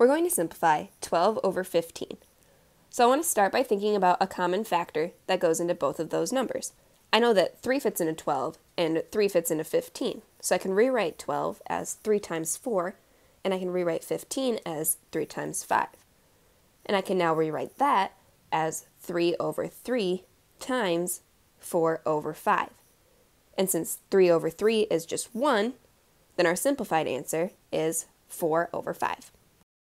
we're going to simplify 12 over 15. So I want to start by thinking about a common factor that goes into both of those numbers. I know that 3 fits into 12 and 3 fits into 15, so I can rewrite 12 as 3 times 4, and I can rewrite 15 as 3 times 5. And I can now rewrite that as 3 over 3 times 4 over 5. And since 3 over 3 is just 1, then our simplified answer is 4 over 5.